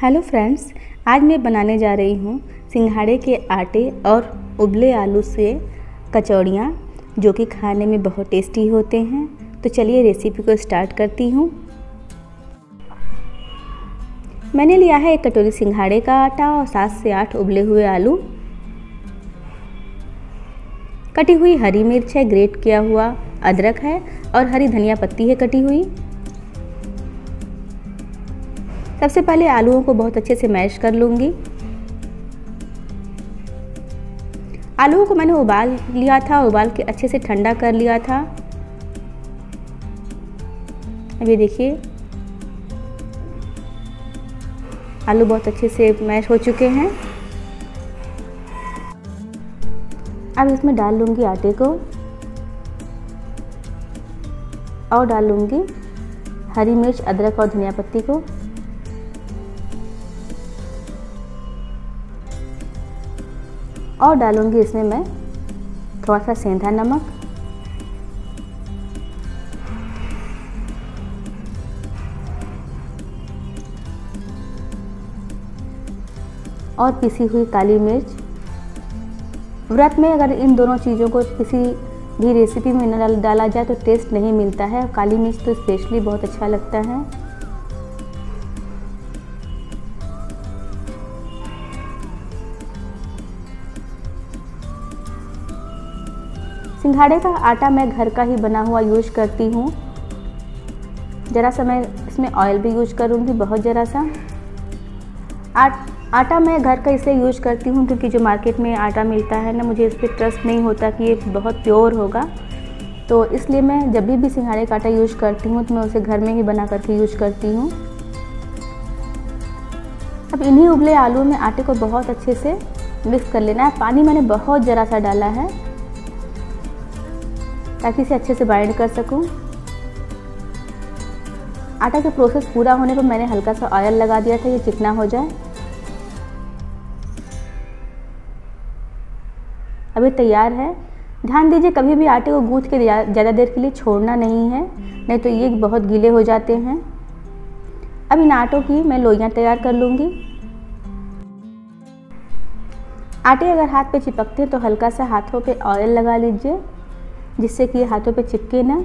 Hello friends, आज मैं बनाने जा रही हूँ सिंघाड़े के आटे और उबले आलू से कचौड़ियाँ, जो कि खाने में बहुत टेस्टी होते हैं। तो चलिए रेसिपी को स्टार्ट करती हूँ। मैंने लिया है एक कटोरी सिंघाड़े का आटा और सात से आठ उबले हुए आलू। कटी हुई हरी मिर्च है, ग्रेट किया हुआ अदरक है और हरी धनिया पत्ती है कटी हुई। सबसे पहले आलूओं को बहुत अच्छे से मैश कर लूँगी। आलूओं को मैंने उबाल लिया था, उबाल के अच्छे से ठंडा कर लिया था। अभी देखिए, आलू बहुत अच्छे से मैश हो चुके हैं। अब इसमें डाल लूँगी आटे को, और डाल लूँगी हरी मिर्च, अदरक और धनिया पत्ती को। और डालूँगी इसमें मैं थोड़ा सा सेंधा नमक। और पिसी हुई काली मिर्च। व्रत में अगर इन दोनों चीज़ों को किसी भी रेसिपी में न डाला जाए तो टेस्ट नहीं मिलता है। काली मिर्च तो स्पेशली बहुत अच्छा लगता है। सिंघाड़े का आटा मैं घर का ही बना हुआ यूज़ करती हूँ। ज़रा सा मैं इसमें ऑयल भी यूज़ करूँगी बहुत ज़रा सा। आट, आटा मैं घर का इसे यूज़ करती हूँ क्योंकि जो मार्केट में आटा मिलता है ना मुझे इस पर ट्रस्ट नहीं होता कि ये बहुत प्योर होगा। तो इसलिए मैं जब भी भी सिंघाड़े का आटा यूज़ करती हूँ तो मैं उसे घर में ही बना करके यूज़ करती हूँ। अब इन्हीं उबले आलू में आटे को बहुत अच्छे से मिक्स कर लेना है। पानी मैंने बहुत ज़रा सा डाला है। ताकि इसे अच्छे से बाइंड कर सकूँ। आटा का प्रोसेस पूरा होने पर मैंने हल्का सा ऑयल लगा दिया था, ये चिकना हो जाए। अभी तैयार है। ध्यान दीजिए, कभी भी आटे को गूंथ के ज़्यादा देर के लिए छोड़ना नहीं है, नहीं तो ये बहुत गीले हो जाते हैं। अब इन आटों की मैं लोइयाँ तैयार कर लूँगी। आटे अगर हाथ पे चिपकते हैं तो हल्का सा हाथों पे ऑयल लगा लीजिए। जिससे कि हाथों पे चिपके ना।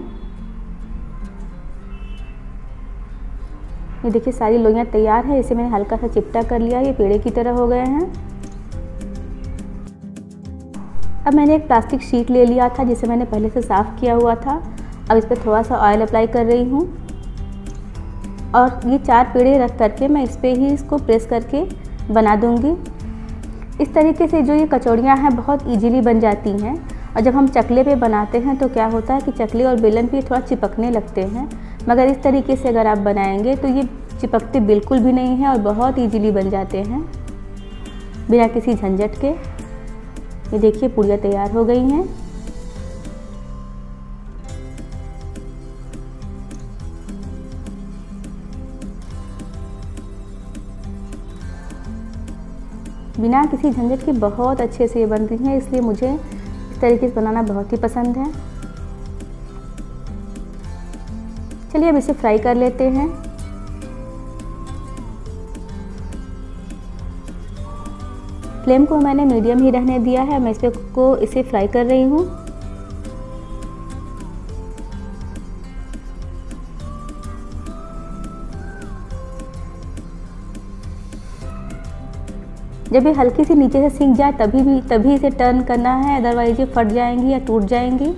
ये देखिए, सारी लोइयाँ तैयार है। इसे मैंने हल्का सा चिपटा कर लिया। ये पेड़े की तरह हो गए हैं। अब मैंने एक प्लास्टिक शीट ले लिया था, जिसे मैंने पहले से साफ़ किया हुआ था। अब इस पर थोड़ा सा ऑयल अप्लाई कर रही हूँ। और ये चार पेड़े रख करके मैं इस पर ही इसको प्रेस करके बना दूँगी। इस तरीके से जो ये कचौड़ियाँ हैं, बहुत ईजीली बन जाती हैं। और जब हम चकले पे बनाते हैं तो क्या होता है कि चकले और बेलन पे थोड़ा चिपकने लगते हैं। मगर इस तरीके से अगर आप बनाएँगे तो ये चिपकते बिल्कुल भी नहीं हैं और बहुत इजीली बन जाते हैं। बिना किसी झंझट के। ये देखिए, पुड़िया तैयार हो गई हैं। बिना किसी झंझट के बहुत अच्छे से ये बन रही हैं, इसलिए मुझे इस तरीके से बनाना बहुत ही पसंद है। चलिए अब इसे फ्राई कर लेते हैं। फ्लेम को मैंने मीडियम ही रहने दिया है। मैं इस को इसे फ्राई कर रही हूँ। जब ये हल्की सी नीचे से सीख जाए, तभी भी, तभी इसे टर्न करना है। अदरवाइज़ ये फट जाएँगी या टूट जाएँगी।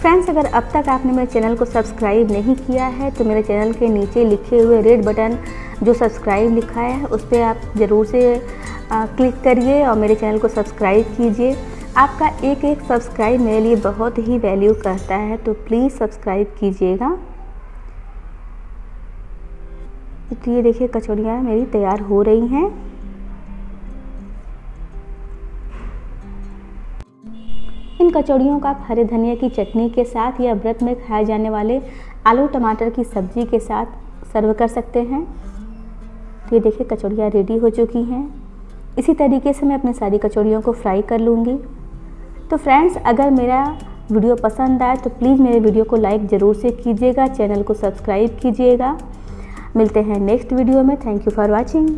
फ्रेंड्स अगर अब तक आपने मेरे चैनल को सब्सक्राइब नहीं किया है तो मेरे चैनल के नीचे लिखे हुए रेड बटन जो सब्सक्राइब लिखा है, उस पर आप ज़रूर से क्लिक करिए और मेरे चैनल को सब्सक्राइब कीजिए। आपका एक एक सब्सक्राइब मेरे लिए बहुत ही वैल्यू करता है तो प्लीज़ सब्सक्राइब कीजिएगा। तो ये देखिए, कचौड़ियाँ मेरी तैयार हो रही हैं। इन कचौड़ियों का आप हरे धनिया की चटनी के साथ या व्रत में खाए जाने वाले आलू टमाटर की सब्ज़ी के साथ सर्व कर सकते हैं। तो ये देखिए कचौड़ियाँ रेडी हो चुकी हैं। इसी तरीके से मैं अपनी सारी कचौड़ियों को फ्राई कर लूँगी। तो फ्रेंड्स अगर मेरा वीडियो पसंद आए तो प्लीज़ मेरे वीडियो को लाइक ज़रूर से कीजिएगा चैनल को सब्सक्राइब कीजिएगा। मिलते हैं नेक्स्ट वीडियो में। Thank you for watching